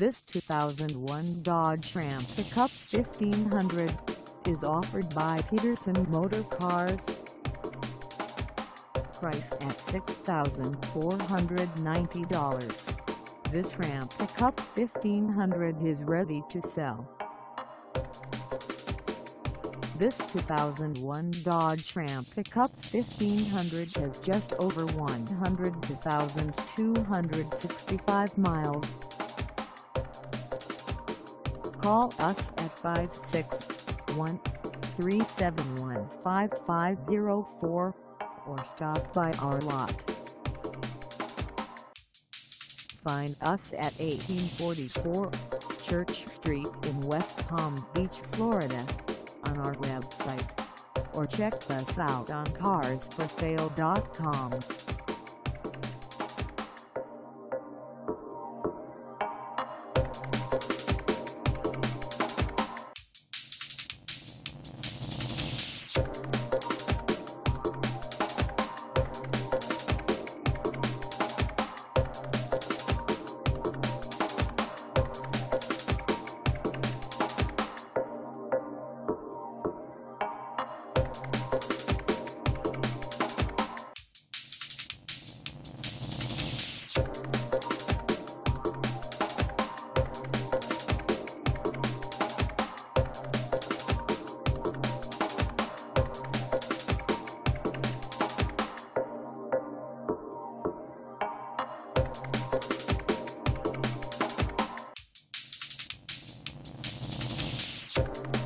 This 2001 Dodge Ram Pickup 1500 is offered by Peterson Motor Cars. Price at $6,490. This Ram Pickup 1500 is ready to sell. This 2001 Dodge Ram Pickup 1500 has just over 102,265 miles. Call us at 561-371-5504 or stop by our lot. Find us at 1844 Church Street in West Palm Beach, Florida on our website or check us out on carsforsale.com. you